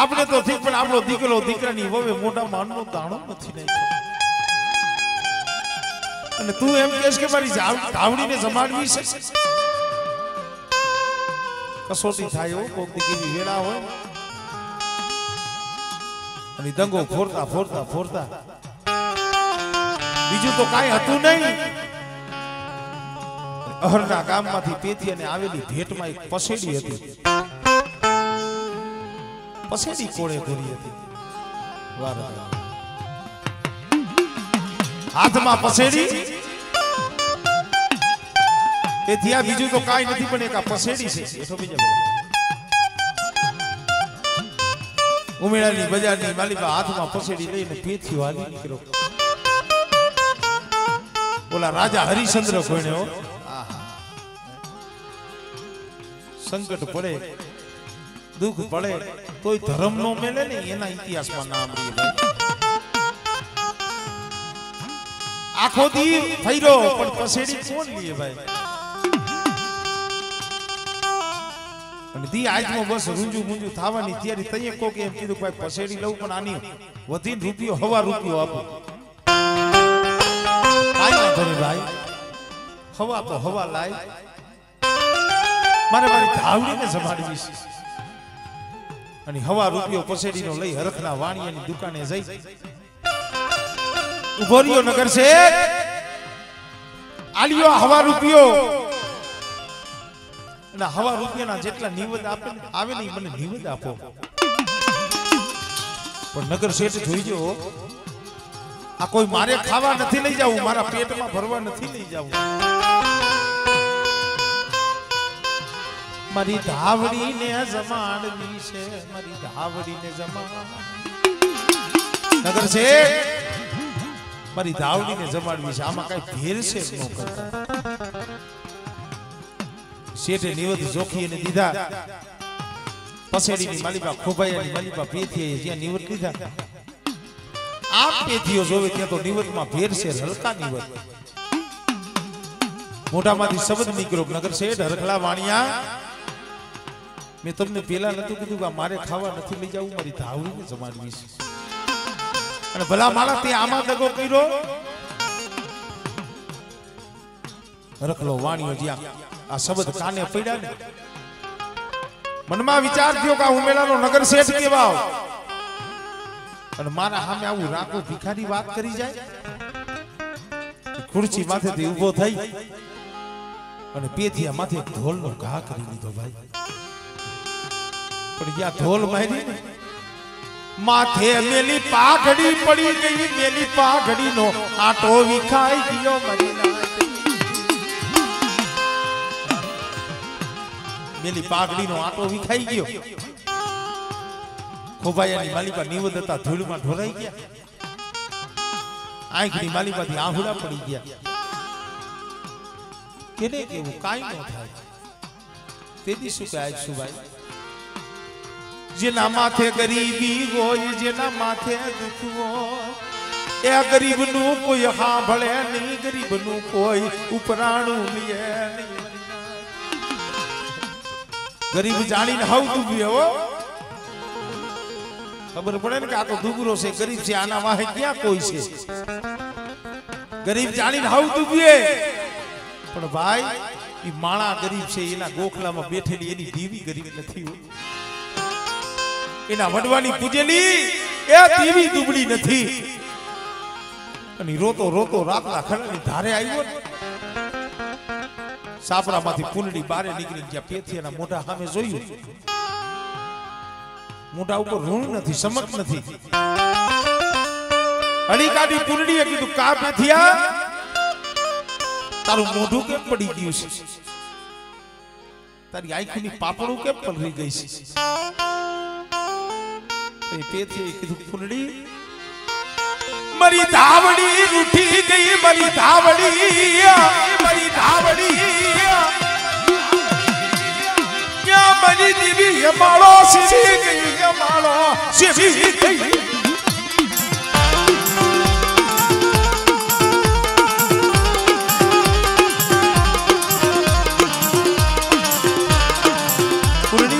આપણે તો ઠીક, પણ આપણો દીકરો દીકરાની હવે મોઢામાં અન્નનો દાણો નથી નાખ્યો. અને તું એમ કહેશ કે મારી ધાવડીને જમાડવી છે. કસોટી થાય કોક દીકરી વેળા હોય. અને દંગો ફોરતા ફોરતા ફોરતા. બીજું તો કાંઈ હતું નહીં. અહરના ગામમાંથી તેથી અને આવેલી ભેટમાં એક પસેડી હતી. પસેડી કોળે ધરી હતી. હાથમાં પસેડી. એ આ બીજું તો કાંઈ નથી, પણ એક આ પસેડી છે. ઉમેરાની બજારની માલિકા હાથમાં પસેડી લઈને પેથી વાલી નીકળ્યો ઓલા રાજા હરિશ્ચંદ્ર ભણ્યો. સંકટ પડે. દુઃખ પડે, તોય ધર્મ નો મેલે ને એના ઇતિહાસમાં નામ આખો દી ફર્યો, પણ પસેડી કોણ લીએ ભાઈ? અને દી પસેડી લઉં, પણ આની વધીને રૂપિયો, હવા રૂપિયો હવા તો હવા લાય. મારે મારી ધાવડીને સંભાળવી અને હવા રૂપિયો પસેડીનો લઈ હરખના વાણિયાની દુકાને જઈ. ઉભોરિયો નગર છે આલિયો હવા રૂપિયો. અને હવા રૂપિયાના જેટલા નિવેદ આપે આવે ને મને નિવેદ આપો. પણ નગર શેઠ જોઈજો આ કોઈ મારે ખાવા નથી લઈ જવું, મારા પેટમાં ભરવા નથી લઈ જવું. મારી ધાવડીને જમાડવી છે, મારી ધાવડીને જમાડ નગર છે? મારી ધાવડીને જમાડવી છે. આમાં કઈ ભેર છે શેઠે નિવત જોખી અને દીધા. પસેડીની માલિકા ખોભાઈયાની માલિકા પેથી જ્યાં નિવત લીધા. આ પેથીઓ જોવે ત્યાં તો નિવતમાં ભેર છે, હલકા નિવત મોઢામાંથી શબ્દ નીકળ્યો. નગર શેઠ, હરખલા વાણિયા મેં તમને પેલા નતું કીધું કે મારે ખાવા નથી લઈ જવું, મારી ધાવડીને જમાડવી છે. અને ભલા માળા તે આમાં દગો કર્યો? રખલો વાણિયો જ્યાં આ શબ્દ કાને પડ્યા ને? મનમાં વિચાર થયો કે ઉમેલાનો નગર શેઠ કેવા અને મારા સામે આવું રાખો ભિખારી વાત કરી જાય? ખુરશી માથેથી ઊભો થઈ અને પેથિયા માથે ઢોલનો ઘા કરી લીધો ભાઈ. પણ જ્યાં ઢોલ મારી માથે મેલી પાઘડી પડી ગઈ, મેલી પાઘડી નો આટો વિખાઈ ગયો મેલી પાઘડી નો આટો વિખાઈ ગયો. ખોભાયાની માલિકા નિવદ ધૂળમાં ઢોરાઈ ગયા. આંખની માલિકાથી આહુડા પડી ગયા. કેને કેવું, કાંઈ ન થાય. તેથી શું કહે શું ભાઈ જેના માથે ગરીબી હોય, જેના માથે દુઃખ હોય. એ ગરીબનું કોઈ સાંભળે નહીં, ગરીબનું કોઈ ઉપરાણું લે ગરીબ જાણીને હવ ડૂબ્યો હો. ખબર પડે ને કે આ તો દુગરો છે, ગરીબ છે, આના વાહે ક્યાં કોઈ છે? ગરીબ જાણીને હવ ડૂબીએ પણ ભાઈ એ માણા ગરીબ છે, એના ગોખલામાં બેઠેલી એની દીવી ગરીબ નથી હો. એના વડવાની પૂજેલી એ દેવી દુબળી નથી. અને રોતો રોતો રાતના ખડાની ધારે આવ્યો ને. સાપરામાંથી ફૂલડી બારે નીકળી ગયા પેથી એના મોઢા સામે જોયું. મોઢા ઉપર ઋણ નથી સમક નથી. અડી કાઢી પુનડીએ કીધું, કા પેથિયા? તારું મોઢું કેમ પડી ગયું છે? તારી આંખની પાપડું કેમ પલરી ગઈ છે? પેથી કીધું, ફૂલડી. ધાવડી રૂઠી ગઈ, મારી ધાવડી મારી ધાવડી. દેવી એ માળો સીધી ગઈ એ માળો સીધી ગઈ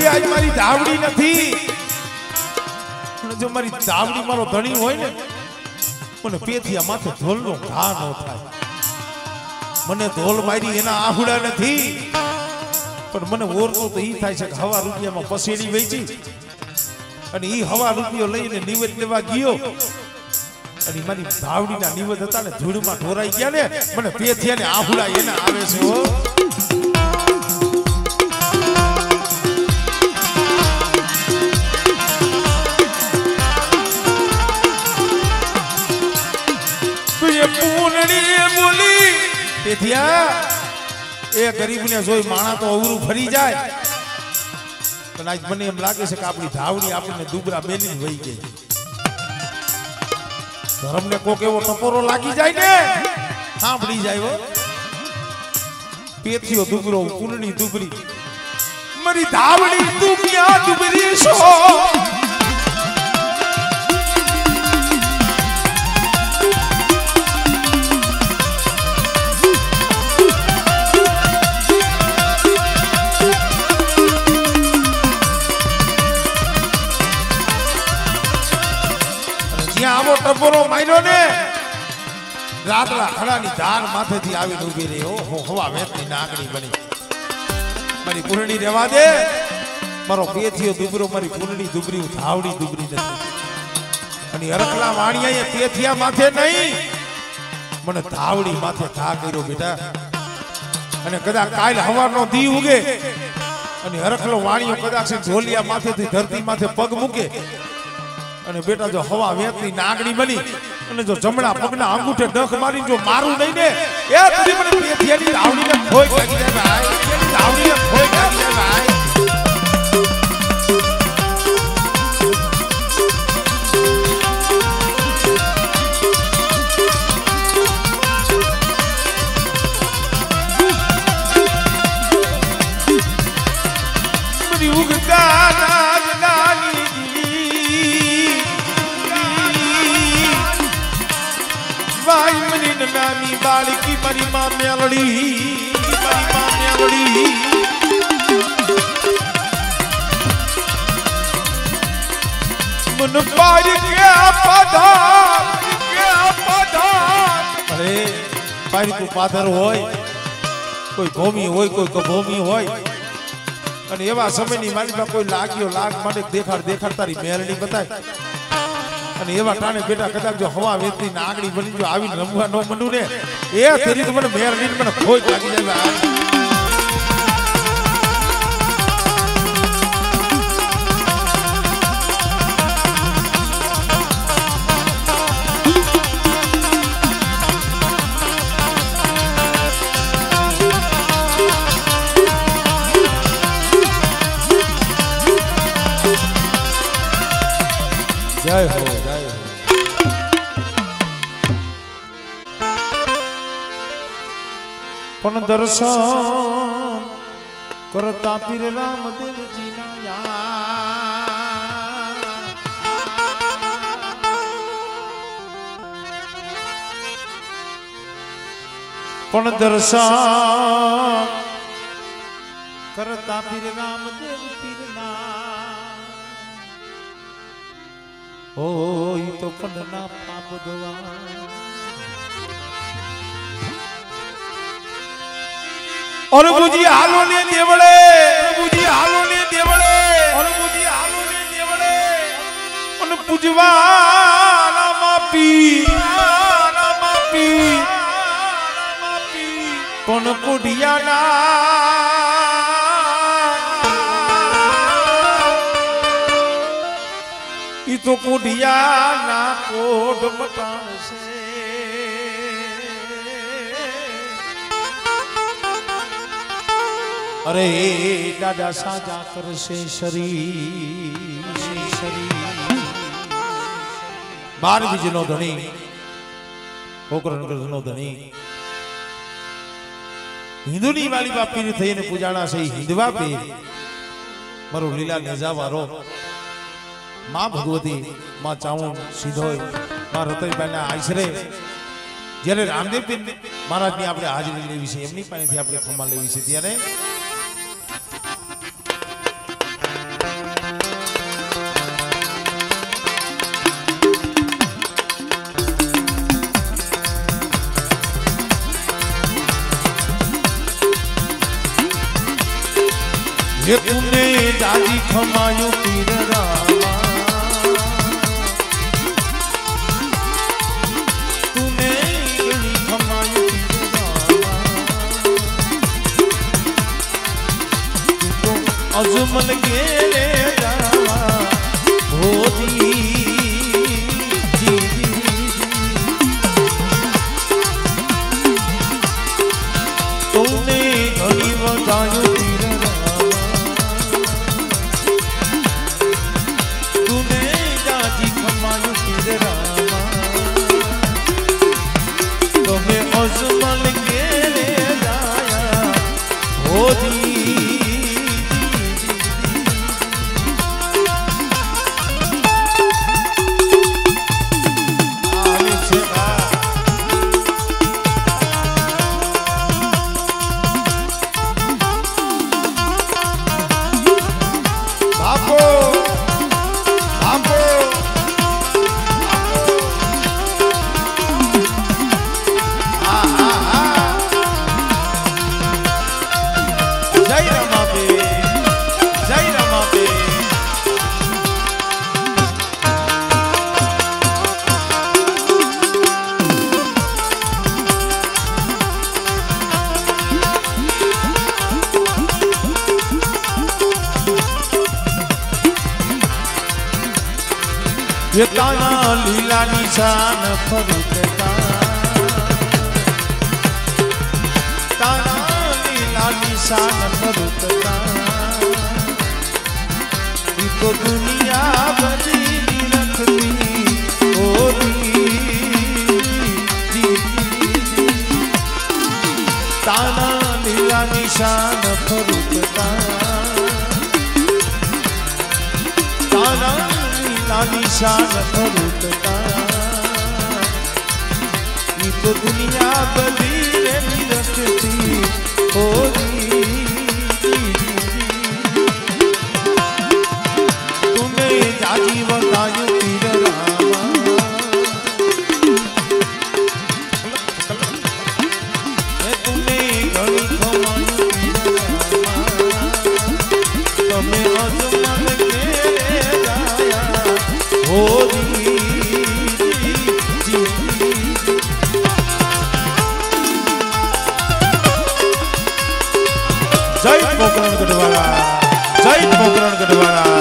આજ મારી ધાવડી નથી. જો મારી તાવડી મારો ધણી હોય ને, મને પેથિયા માથે ઢોલનો ઘા ન થાય. મને ધોલ મારી એના આહુડા નથી. પણ મને ઓરતો તો ઈ થાય છે કે હવા રૂપિયામાં પસેડી વેચી અને ઈ હવા રૂપિયો લઈને નિવેદ લેવા ગયો. અને મારી ધાવડીના નિવેદ હતા ને ધૂળમાં ઢોરાઈ ગયા ને, મને પેથિયા ને આહુડા એના આવે છે પૂનડી બોલી તો અવરું ફરી કોક એવો ટપોરો લાગી જાય ને, સાંભળી જાય પેથીઓ દુબરો, કુલની દુબરી. મારી ધાવડી દુબિયા દુબરી ટપોરો માર્યો ને? રાતલા ખડાની ધાર માથેથી આવીને ઊભી રહી. ઓહો, હવા વેતની નાગણી બની. મારી પૂરણી રહેવા દે. મારો પેથિયો દુબરો, મારી પૂરણી દુબરી ધાવડી દુબરી નથી. અને અરખલા વાણિયાએ પેથિયા માથે નહીં. મને ધાવડી માથે ઘા કર્યો બેટા. અને કદાચ કાલ હવારનો દી ઉગે. અને હરખલો વાણીઓ કદાચ ઝોલિયા માથેથી ધરતી માથે પગ મૂકે. અને બેટા જો હવા વેતની નાગણી બની અને જો જમણા પગના અંગૂઠે ડખ મારી જો મારું નહીં ને એ તરી મને પેથિયાની આવડીને ખોઈ પારી તું હોય, કોઈ ભૂમિ હોય, કોઈ કભૂમિ હોય. અને એવા સમયની મારી પાસે કોઈ લાગ્યો લાગ માટે દેખાડ દેખાડ તારી મેરણી બતાય. અને એવા ટાણે બેટા કદાચ જો હવા વેચતી નાગડી બની જો આવીને રમવા ન મંડું ને. એ તરીકે મને મેરણી મને ખોઈ લાગી જાય. જય હો. જય હો પણ દર્શન કરતા પીર રામદેવજીના યા પણ દર્શન કરતા પીર રામદેવ હોય તો પણ ના પાપ દવા. અરબુજી હાલો ને દેવળે. અરબુજી હાલો ને દેવળે. અરબુજી હાલો ને દેવળે. અને પૂજવા રામા પી. રામા પી. પણ કોઢિયાના ઈ તો કોઢિયાના કોઢ મટાણશે અરે દાદા સાજા કરશે શરીર. બાર બીજનો ધણી પોકરણગઢનો ધણી. હિન્દુની વાલી બાપીની થઈને પૂજાણા છે ઈ હિંદવા પીર મારો લીલા નેજાવારો માં ભગવતી, માં ચાઉન સીધોયમાં રતનભાઈના આશરે. જ્યારે રામદેવ મહારાજની આપણે હાજરી લેવી છે, એમની પાસેથી આપણે ખમા લેવી છે ત્યારે. જે તુને દાદી ખમાયું પીરા बोल के रे સાનંદ રૂપતા તો દુનિયા બધી રખતી તાના લીલા નિશાન ફરૂપતા તાના લીલા હોતી populon kedua Zaid populon kedua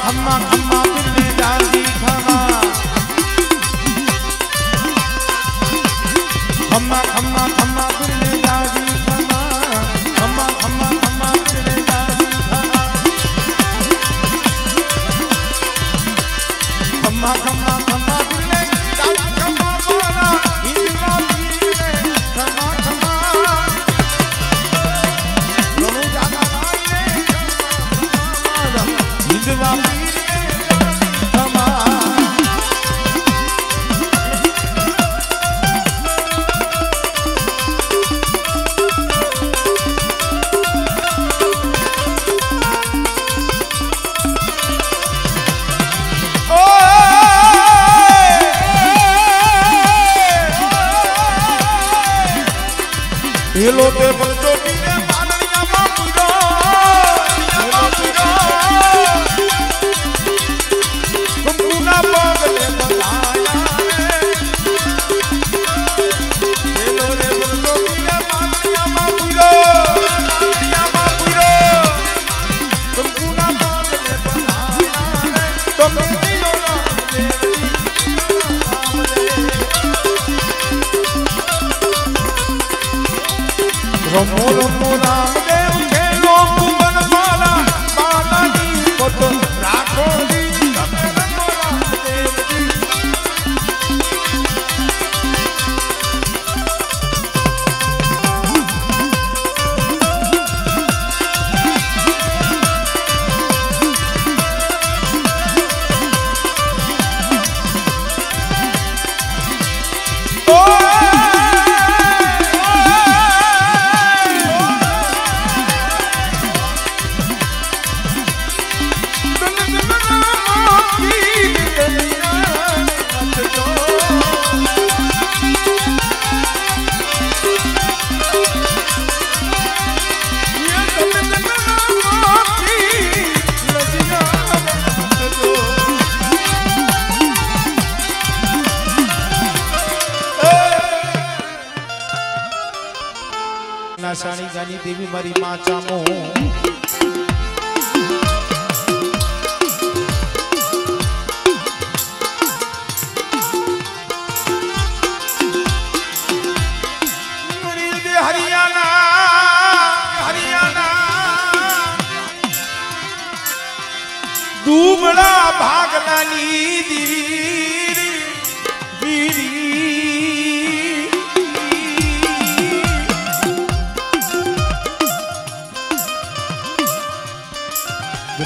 खम्मा खम्मा खम्मा ઢીલો તે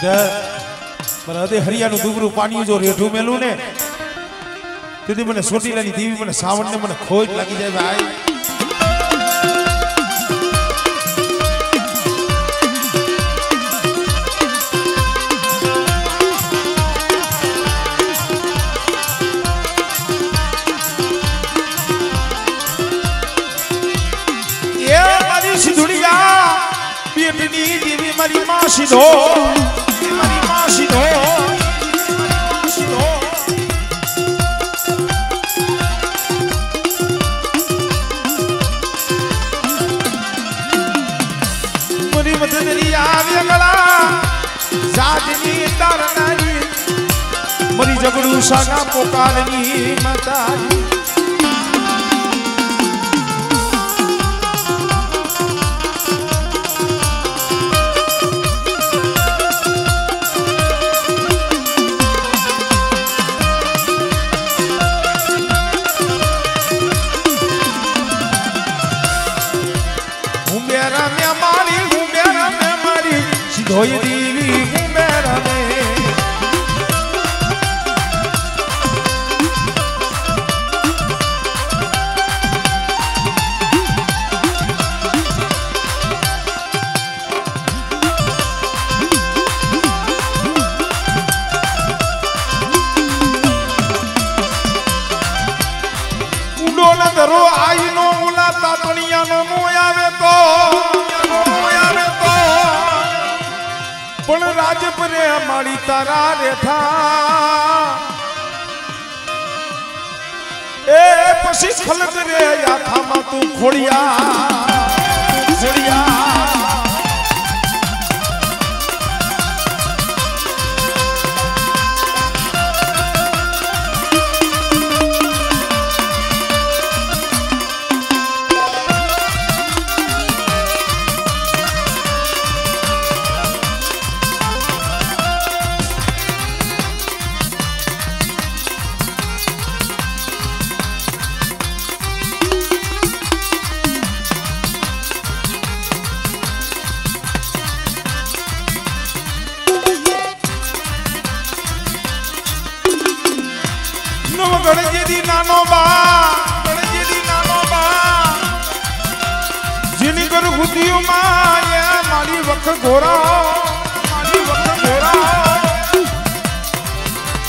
મને હદે હરિયાનું દુબરું પાણી જો રેઠું મેલું ને, તેથી મને સોટીલાની દેવી મને સાવણને મને ખોજ લાગી જાય ભાઈ. સિંધુડિયા, પેટની દેવી મારી માં સીધો જબડું સાગા પોકારની મતારી ધોઈ એ પછી ખલત રે આખામાં તું ખોડિયા ખોડિયા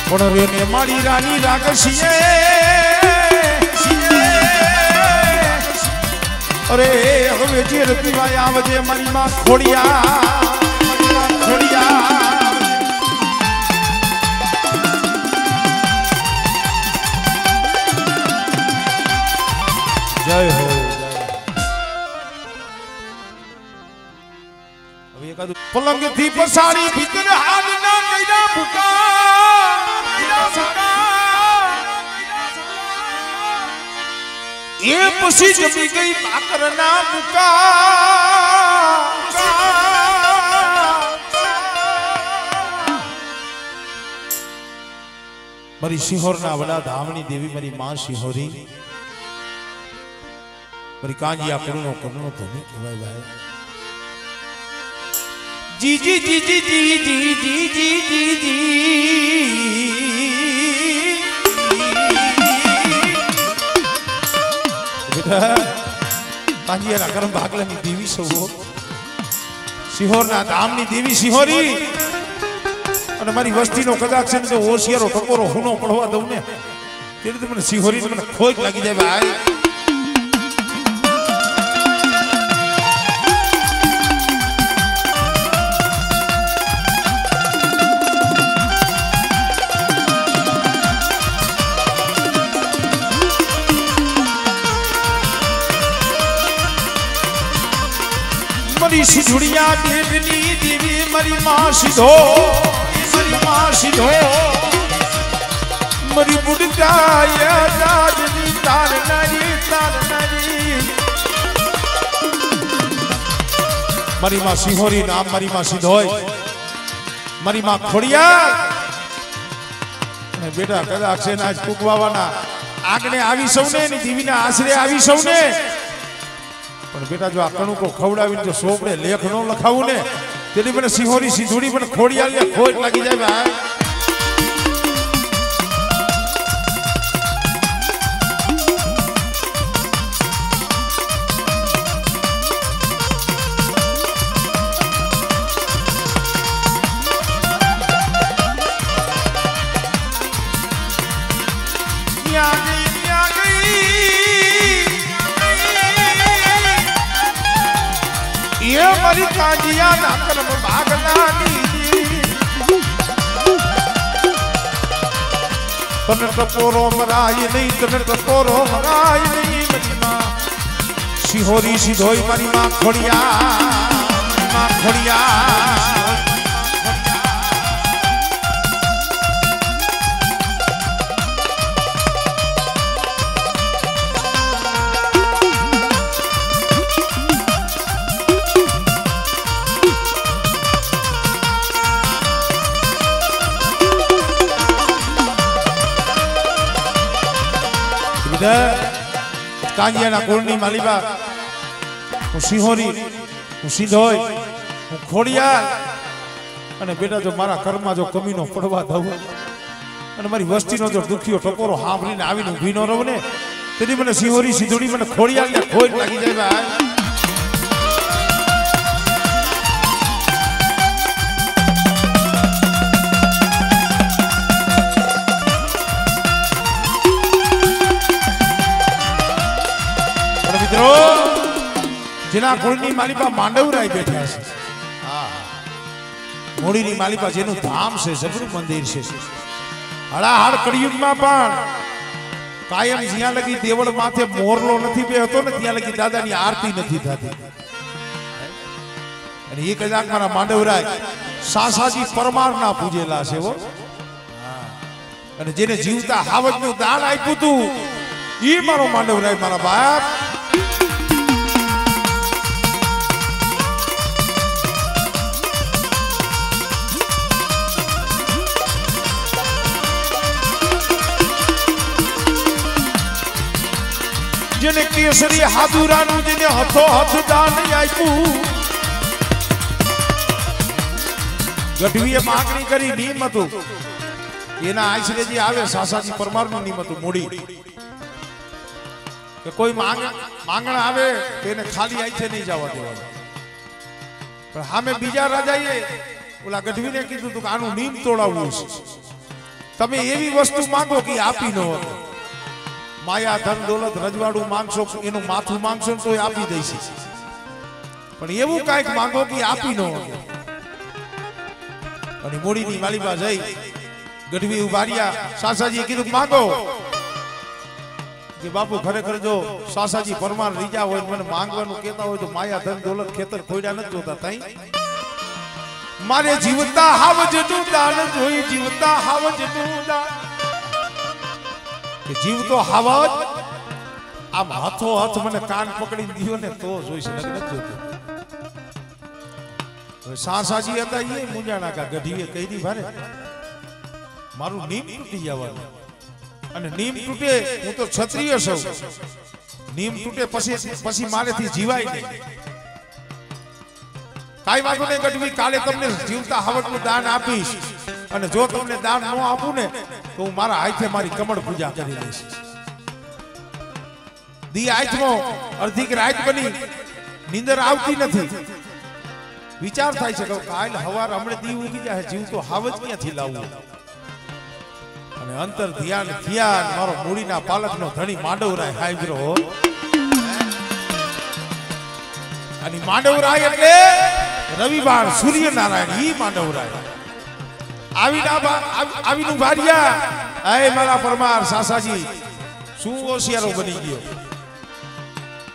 પણ રે ને મારી રાની રાગશીએ અરે, હવે જે રતિભાઈ આવજે મારી માં ખોડિયા ખોડિયા. જય હો પલંગથી પસાડી ભીતર હાથ એ પછી જમી ગઈ બાકર ના મારી સિંહોરના વડા ધામણી દેવી મારી માં સિંહોરી મારી કાંજિયા કરુણો કરુણો ધોની કહેવાય ભાઈ જી જી જી જી જી જી જી જી જી કાંજિયાના કરમ ભાગલાની દેવી સૌ સિહોરના ધામની દેવી સિહોરી અને મારી વસ્તીનો કદાચ છે ને હોશિયારો, ટકોરો, હુનો પડવા દઉં ને તેથી મને સિહોરી મને ખોજ લાગી જાય, ભાઈ. મારી સિંધુડિયા દેવની દેવી મારી માં સીધો, મારી માં સીધો. મારી બુડકાય દાદની તાર નારી તાર નારી મારી માં સિંહોરી નામ મારી માં સીધોય મારી માં ખોડિયા અને બેટા કદાચ છે ના કુકવાવાના આગને આવી સૌને ની દેવીના આશરે આવી સૌને. પણ બેટા, જો આ કણુકો ખવડાવીને જો સોપડે, લેખ ન લખાવું ને, તેની મને સિંહોરી સિંધુડી પણ ખોડિયાલ ને ખોટ લાગી જાય, ભાઈ. મારી કાંજિયા ના કર્મ ભાગલાની તને ટકોરો મરાય નહીં તને ટકોરો મરાય સિંહોરી સિંધોઈ મારી માં ખોડિયા માં ખોડિયા કાંજિયાના કુળની માલિબા, હું સિંહોરી, હું સિંધોય હું ખોડિયાર. અને બેટા, જો મારા કર્મમાં જો કમીનો પડવા દઉં અને મારી વસ્તીનો જો દુખીઓ ટકોરો સાંભળીને આવીને ઊભી ન રહું ને, તેથી મને સિંહોરી, સિંધોડી, મને ખોડિયાર ખોઈ લાગી જાય ભાઈ. જેના કુળની માલિપા માંડવરાય બેઠા છે. મોડીની માલિપા જેનું ધામ છે, જબરું મંદિર છે. હળાહળ કળિયુગમાં પણ કાયમ જ્યાં લગી દેવળ માથે મોરલો નથી બેહતો ને ત્યાં લગી દાદાની આરતી નથી થતી. અને એ કદાચ મારા માંડવરાય સાસાજી પરમાર ના પૂજેલા છે અને જેને જીવતા હાવજનું દાન આપ્યું હતું એ મારો માંડવરાય, મારા બાપ. જેને કેસરી હાદુરાનું જેને હથો હથ દાન આપ્યું. ગઢવીએ માગણી કરી નિયમ હતું. એના આશરે આવે સાસાજી પરમારનું નિયમ હતું, મૂડી. કે કોઈ માંગ, માંગણ આવે તો એને ખાલી આંખે નહીં જવા દેવાનું. પણ સામે બીજા રાજાએ ઓલા ગઢવીને કીધું હતું કે આનું નીમ તોડાવવું છે. તમે એવી વસ્તુ માંગો કે આપી ન હતો માયા ધન દોલત રજવાડું માંગશો, એનું માથું માંગશો તો આપી દઈશ. પણ એવું કાંઈક માંગો કે આપી ન અને મૂડીની માલિકા જઈ ગઢવી ઉભાર્યા સાસાજી કીધું, માંગો. કે બાપુ, ખરેખર જો સાસાજી પરમાર રીજા હોય મને માંગવાનું કહેતા હોય તો માયા ધન દોલત ખેતર ખોડ્યા નથી જોતા, તઈ? મારે જીવતા હાવજનું દાન જોઈ, જીવતા હાવજનું દાન કે જીવતો હાવજ આમ હાથો હાથ મને કાન પકડી દીધો ને તો જોઈશ લગ્ન સાસાજી હતા એ મુંજાણા કા ગઢીએ કહી દી ભારે. મારું નીમ તૂટી જવાનું. અને નીમ તૂટે હું તો ક્ષત્રિય છું. નીમ તૂટે પછી પછી મારેથી જીવાય નહીં. કાઈ વાંધો નહીં, ગઢવી, કાલે તમને જીવતા હવટનું દાન આપીશ. અને જો તમને દાન ન આપું ને, તો હું મારા હાથે મારી કમળ પૂજા કરી લઈશ. દી આઠમો અડધી રાત બની, નીંદર આવતી નથી. વિચાર થાય છે કે કાલ હવાર હમણે દી ઉગી જાય જીવતો હાવ જ ક્યાંથી લાવવું? અને અંતર ધ્યાન ધ્યાન, મારો મૂડીના પાલકનો ધણી માંડવરાય હાજરો. અને માંડવરાય એટલે રવિવાર સૂર્યનારાયણ, ઈ માંડવરાય. આવીના ભાર્યા એ મારા પરમાર સાસાજી, શું હોશિયારો બની ગયો?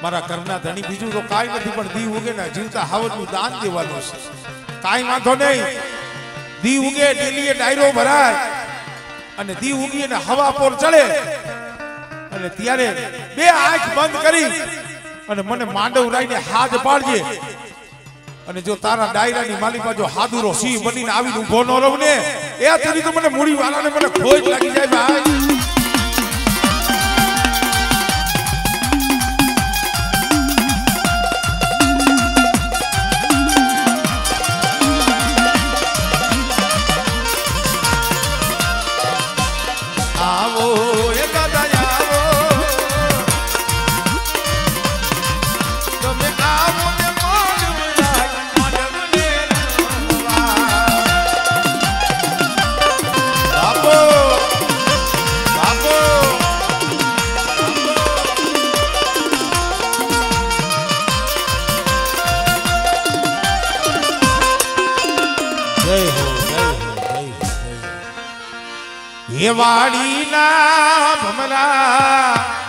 મારા ઘરના ધણી બીજું તો કાંઈ નથી, પણ દી ઉગે ને જીવતા હાવજનું દાન દેવાનું છે. કાંઈ વાંધો નહીં. દી ઉગે ડેલીએ ડાયરો ભરાય અને દી ઉગી અને હવા પર ચડે. અને ત્યારે બે આંખ બંધ કરી અને મને માંડવ રાઈને હાથ પાડજે. અને જો તારા ડાયરાની માલિકા જો હાદુરો સિંહ બનીને આવીને ઊભો ન રહું ને, એ તેની તો મને મૂડી વાળાને મને ખોજ લાગી જાય ભાઈ. વાડીના ભમરા